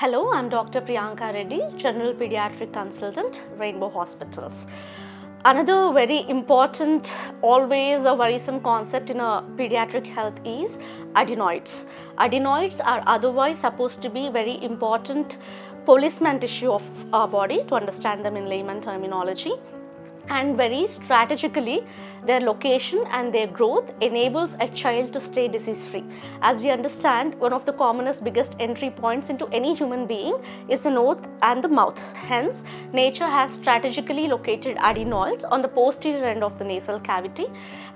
Hello, I'm Dr. Priyanka Reddy, General Pediatric Consultant, Rainbow Hospitals. Another very important, always a worrisome concept in a pediatric health is adenoids. Adenoids are otherwise supposed to be very important policeman tissue of our body to understand them in layman terminology and very strategically their location and their growth enables a child to stay disease free as we understand one of the commonest biggest entry points into any human being is the nose and the mouth. Hence nature has strategically located adenoids on the posterior end of the nasal cavity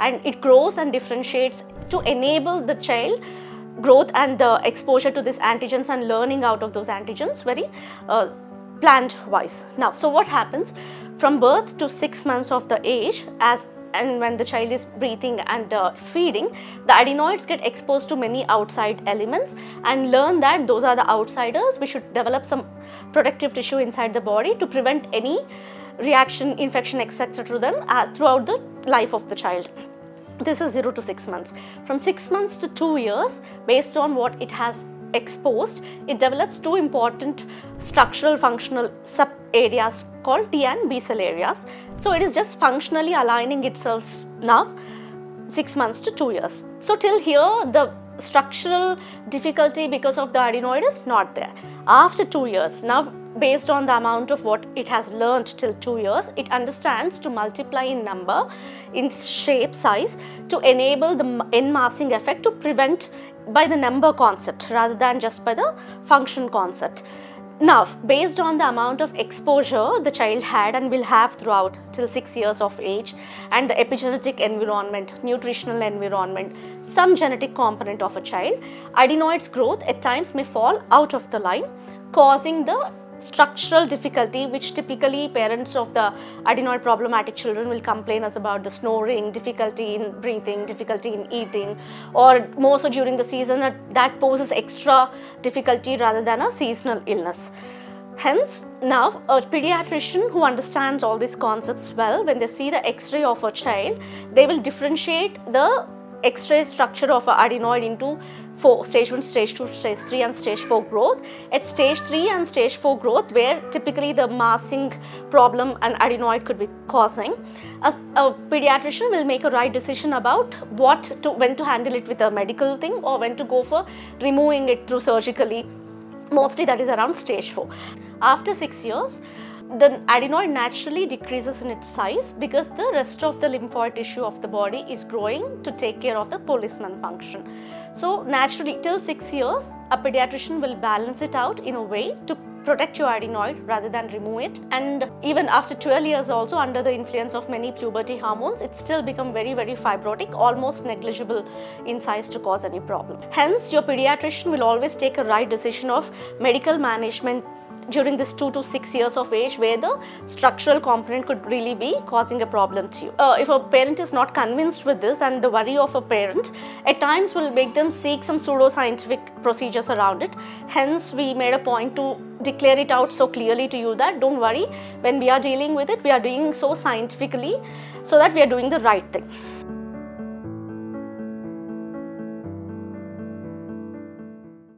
and it grows and differentiates to enable the child growth and the exposure to these antigens and learning out of those antigens very uh, plant wise. Now, so what happens from birth to 6 months of the age as and when the child is breathing and uh, feeding, the adenoids get exposed to many outside elements and learn that those are the outsiders. We should develop some protective tissue inside the body to prevent any reaction, infection, etc. to them uh, throughout the life of the child. This is 0 to 6 months. From 6 months to 2 years, based on what it has exposed, it develops two important structural functional sub areas called T and B cell areas. So it is just functionally aligning itself now 6 months to 2 years. So till here the structural difficulty because of the adenoid is not there. After 2 years, now based on the amount of what it has learned till 2 years, it understands to multiply in number, in shape, size to enable the en massing effect to prevent by the number concept rather than just by the function concept. Now, based on the amount of exposure the child had and will have throughout till 6 years of age and the epigenetic environment, nutritional environment, some genetic component of a child, adenoids growth at times may fall out of the line causing the structural difficulty which typically parents of the adenoid problematic children will complain us about the snoring, difficulty in breathing, difficulty in eating or more so during the season that, that poses extra difficulty rather than a seasonal illness. Hence, now a pediatrician who understands all these concepts well, when they see the x-ray of a child, they will differentiate the X-ray structure of adenoid into four, stage 1, stage 2, stage 3 and stage 4 growth. At stage 3 and stage 4 growth where typically the massing problem an adenoid could be causing, a, a, pediatrician will make a right decision about what to, when to handle it with a medical thing or when to go for removing it through surgically. Mostly that is around stage 4. After 6 years, the adenoid naturally decreases in its size because the rest of the lymphoid tissue of the body is growing to take care of the policeman function. So naturally till 6 years a pediatrician will balance it out in a way to protect your adenoid rather than remove it and even after 12 years also under the influence of many puberty hormones it still become very very fibrotic almost negligible in size to cause any problem hence your pediatrician will always take a right decision of medical management during this 2 to 6 years of age where the structural component could really be causing a problem to you. Uh, if a parent is not convinced with this and the worry of a parent at times will make them seek some pseudo-scientific procedures around it. Hence we made a point to declare it out so clearly to you that don't worry when we are dealing with it we are doing so scientifically so that we are doing the right thing.